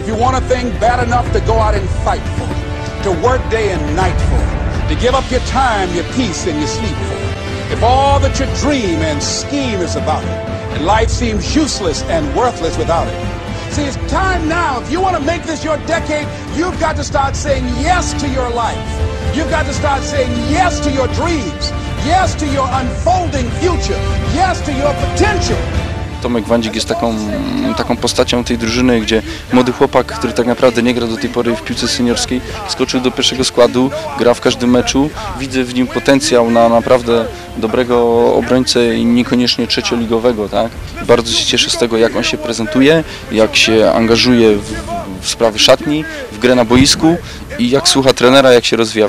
If you want a thing bad enough to go out and fight for, to work day and night for, to give up your time, your peace, and your sleep for, if all that you dream and scheme is about it, and life seems useless and worthless without it. See, it's time now. If you want to make this your decade, you've got to start saying yes to your life. You've got to start saying yes to your dreams, yes to your unfolding future, yes to your potential. Tomek Wandzik jest taką, taką postacią tej drużyny, gdzie młody chłopak, który tak naprawdę nie gra do tej pory w piłce seniorskiej, skoczył do pierwszego składu, gra w każdym meczu. Widzę w nim potencjał na naprawdę dobrego obrońcę i niekoniecznie trzecioligowego. Tak? Bardzo się cieszę z tego, jak on się prezentuje, jak się angażuje w, w sprawy szatni, w grę na boisku i jak słucha trenera, jak się rozwija.